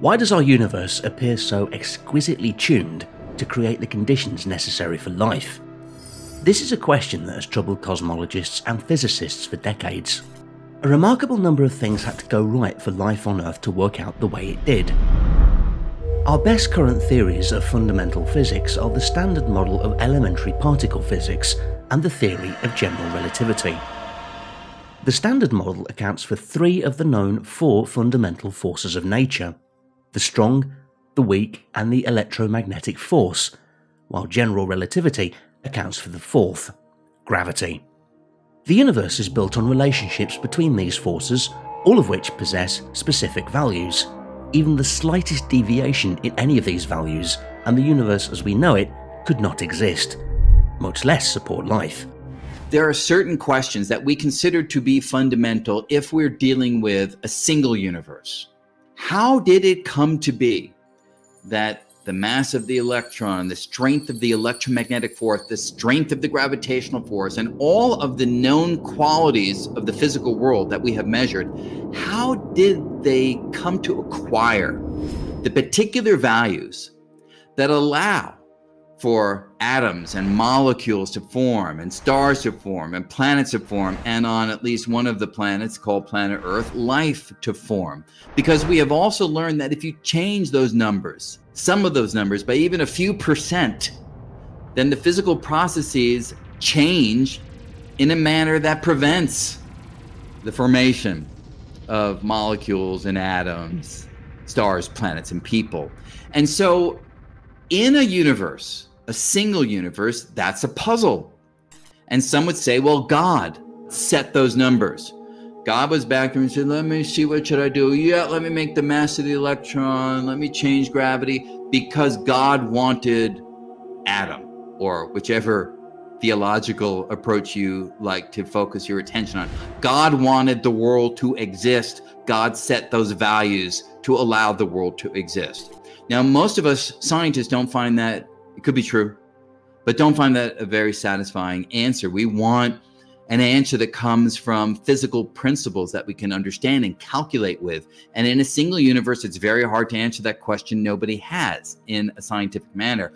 Why does our universe appear so exquisitely tuned to create the conditions necessary for life? This is a question that has troubled cosmologists and physicists for decades. A remarkable number of things had to go right for life on Earth to work out the way it did. Our best current theories of fundamental physics are the standard model of elementary particle physics and the theory of general relativity. The standard model accounts for three of the known four fundamental forces of nature the strong, the weak, and the electromagnetic force, while general relativity accounts for the fourth gravity. The universe is built on relationships between these forces, all of which possess specific values even the slightest deviation in any of these values, and the universe as we know it could not exist, much less support life. There are certain questions that we consider to be fundamental if we're dealing with a single universe. How did it come to be that the mass of the electron, the strength of the electromagnetic force, the strength of the gravitational force, and all of the known qualities of the physical world that we have measured, how did they come to acquire the particular values that allow for atoms and molecules to form and stars to form and planets to form and on at least one of the planets called planet earth life to form. Because we have also learned that if you change those numbers some of those numbers by even a few percent then the physical processes change in a manner that prevents the formation of molecules and atoms stars planets and people. And so in a universe a single universe, that's a puzzle. And some would say, well, God set those numbers. God was back there and said, let me see, what should I do? Yeah, let me make the mass of the electron. Let me change gravity because God wanted Adam or whichever theological approach you like to focus your attention on. God wanted the world to exist. God set those values to allow the world to exist. Now, most of us scientists don't find that it could be true, but don't find that a very satisfying answer. We want an answer that comes from physical principles that we can understand and calculate with. And in a single universe, it's very hard to answer that question nobody has in a scientific manner.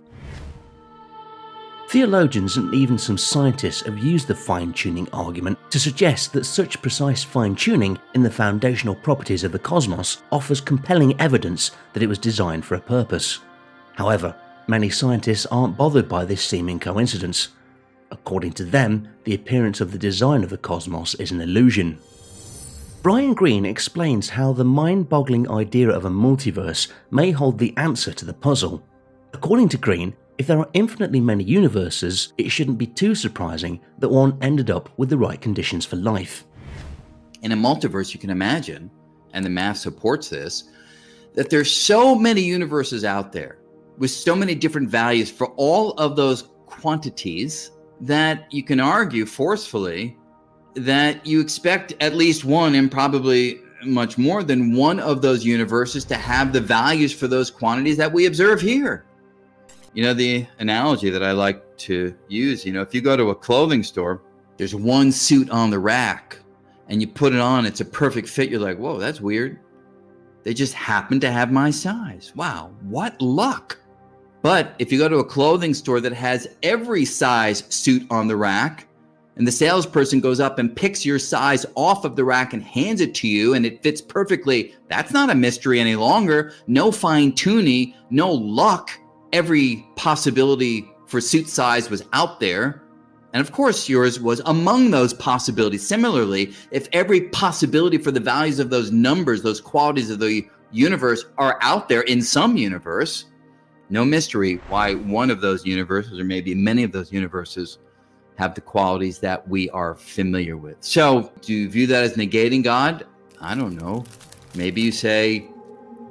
Theologians and even some scientists have used the fine tuning argument to suggest that such precise fine tuning in the foundational properties of the cosmos offers compelling evidence that it was designed for a purpose. However, Many scientists aren't bothered by this seeming coincidence. According to them, the appearance of the design of the cosmos is an illusion. Brian Greene explains how the mind boggling idea of a multiverse may hold the answer to the puzzle. According to Greene, if there are infinitely many universes, it shouldn't be too surprising that one ended up with the right conditions for life. In a multiverse, you can imagine, and the math supports this, that there's so many universes out there with so many different values for all of those quantities that you can argue forcefully that you expect at least one and probably much more than one of those universes to have the values for those quantities that we observe here. You know, the analogy that I like to use, you know, if you go to a clothing store, there's one suit on the rack and you put it on, it's a perfect fit. You're like, whoa, that's weird. They just happen to have my size. Wow, what luck. But if you go to a clothing store that has every size suit on the rack, and the salesperson goes up and picks your size off of the rack and hands it to you, and it fits perfectly, that's not a mystery any longer. No fine tuning, no luck. Every possibility for suit size was out there. And of course, yours was among those possibilities. Similarly, if every possibility for the values of those numbers, those qualities of the universe are out there in some universe, no mystery why one of those universes, or maybe many of those universes, have the qualities that we are familiar with. So, do you view that as negating God? I don't know. Maybe you say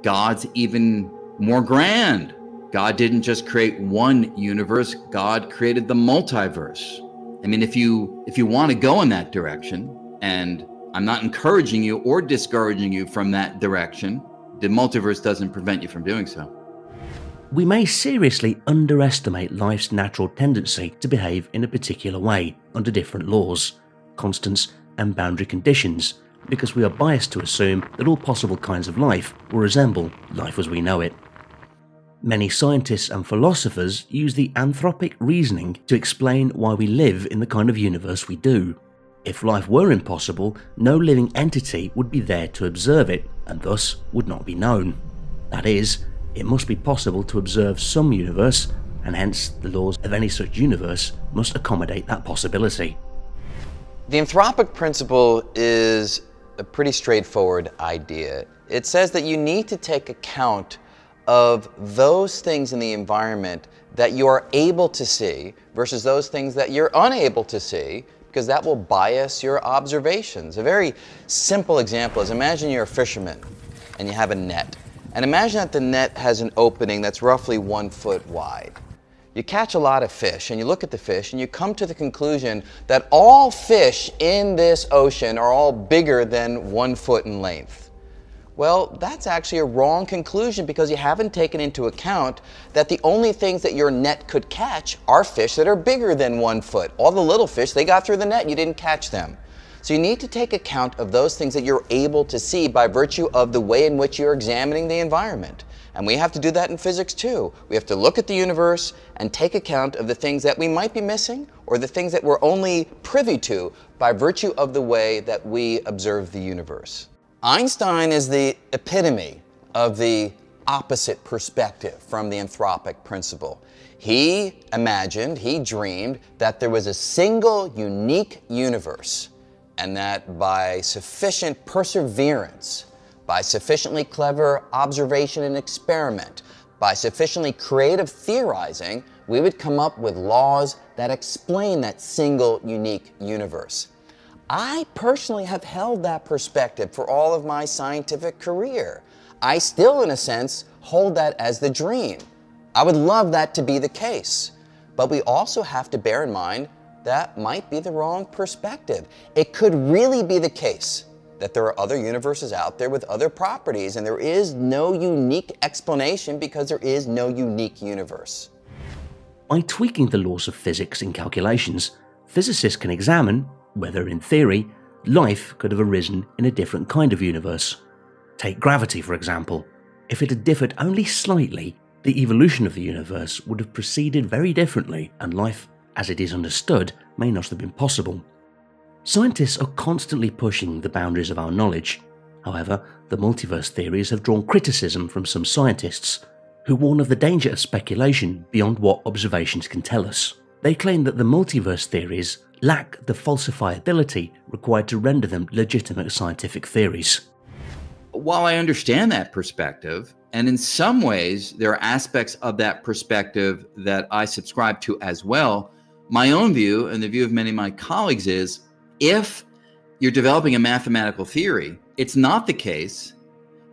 God's even more grand. God didn't just create one universe, God created the multiverse. I mean, if you if you want to go in that direction, and I'm not encouraging you or discouraging you from that direction, the multiverse doesn't prevent you from doing so we may seriously underestimate life's natural tendency to behave in a particular way under different laws, constants, and boundary conditions, because we are biased to assume that all possible kinds of life will resemble life as we know it. Many scientists and philosophers use the anthropic reasoning to explain why we live in the kind of universe we do. If life were impossible, no living entity would be there to observe it, and thus would not be known. That is, it must be possible to observe some universe, and hence the laws of any such universe must accommodate that possibility. The anthropic principle is a pretty straightforward idea. It says that you need to take account of those things in the environment that you are able to see versus those things that you're unable to see because that will bias your observations. A very simple example is imagine you're a fisherman and you have a net. And imagine that the net has an opening that's roughly one foot wide. You catch a lot of fish and you look at the fish and you come to the conclusion that all fish in this ocean are all bigger than one foot in length. Well, that's actually a wrong conclusion because you haven't taken into account that the only things that your net could catch are fish that are bigger than one foot. All the little fish, they got through the net, you didn't catch them. So you need to take account of those things that you're able to see by virtue of the way in which you're examining the environment. And we have to do that in physics too. We have to look at the universe and take account of the things that we might be missing or the things that we're only privy to by virtue of the way that we observe the universe. Einstein is the epitome of the opposite perspective from the anthropic principle. He imagined, he dreamed that there was a single unique universe and that by sufficient perseverance, by sufficiently clever observation and experiment, by sufficiently creative theorizing, we would come up with laws that explain that single unique universe. I personally have held that perspective for all of my scientific career. I still, in a sense, hold that as the dream. I would love that to be the case. But we also have to bear in mind that might be the wrong perspective. It could really be the case that there are other universes out there with other properties, and there is no unique explanation because there is no unique universe. By tweaking the laws of physics in calculations, physicists can examine whether, in theory, life could have arisen in a different kind of universe. Take gravity, for example. If it had differed only slightly, the evolution of the universe would have proceeded very differently, and life, as it is understood, may not have been possible. Scientists are constantly pushing the boundaries of our knowledge. However, the multiverse theories have drawn criticism from some scientists, who warn of the danger of speculation beyond what observations can tell us. They claim that the multiverse theories lack the falsifiability required to render them legitimate scientific theories. While I understand that perspective, and in some ways there are aspects of that perspective that I subscribe to as well, my own view and the view of many of my colleagues is if you're developing a mathematical theory, it's not the case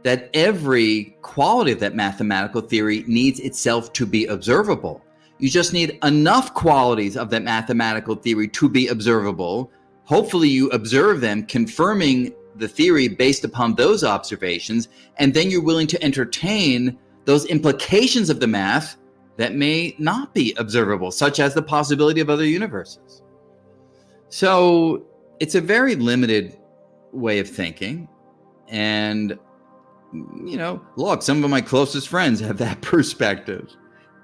that every quality of that mathematical theory needs itself to be observable. You just need enough qualities of that mathematical theory to be observable. Hopefully, you observe them, confirming the theory based upon those observations, and then you're willing to entertain those implications of the math that may not be observable, such as the possibility of other universes. So it's a very limited way of thinking. And, you know, look, some of my closest friends have that perspective,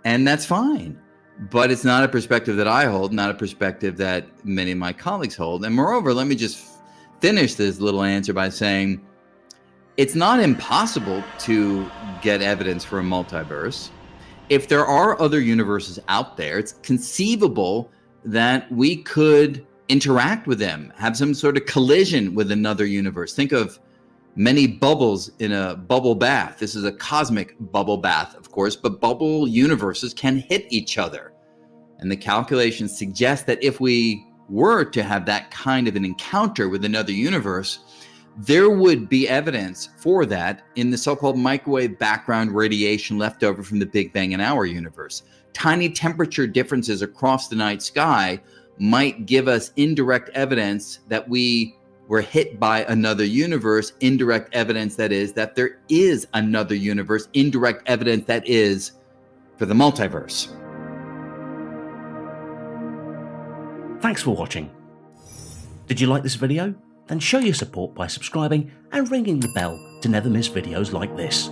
and that's fine but it's not a perspective that I hold, not a perspective that many of my colleagues hold. And moreover, let me just finish this little answer by saying it's not impossible to get evidence for a multiverse. If there are other universes out there, it's conceivable that we could interact with them, have some sort of collision with another universe. Think of many bubbles in a bubble bath. This is a cosmic bubble bath, of course, but bubble universes can hit each other. And the calculations suggest that if we were to have that kind of an encounter with another universe, there would be evidence for that in the so called microwave background radiation left over from the Big Bang in our universe. Tiny temperature differences across the night sky might give us indirect evidence that we we're hit by another universe, indirect evidence that is that there is another universe, indirect evidence that is for the multiverse. Thanks for watching. Did you like this video? Then show your support by subscribing and ringing the bell to never miss videos like this.